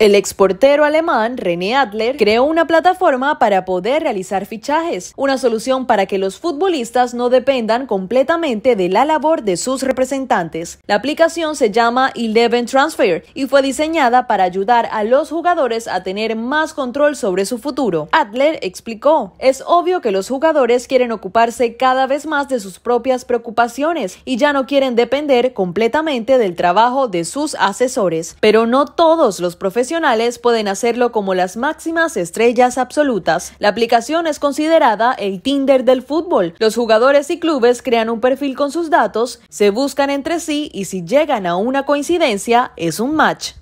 El exportero alemán René Adler creó una plataforma para poder realizar fichajes, una solución para que los futbolistas no dependan completamente de la labor de sus representantes. La aplicación se llama Eleven Transfer y fue diseñada para ayudar a los jugadores a tener más control sobre su futuro. Adler explicó, es obvio que los jugadores quieren ocuparse cada vez más de sus propias preocupaciones y ya no quieren depender completamente del trabajo de sus asesores, pero no todos los profesionales pueden hacerlo como las máximas estrellas absolutas. La aplicación es considerada el Tinder del fútbol. Los jugadores y clubes crean un perfil con sus datos, se buscan entre sí y si llegan a una coincidencia es un match.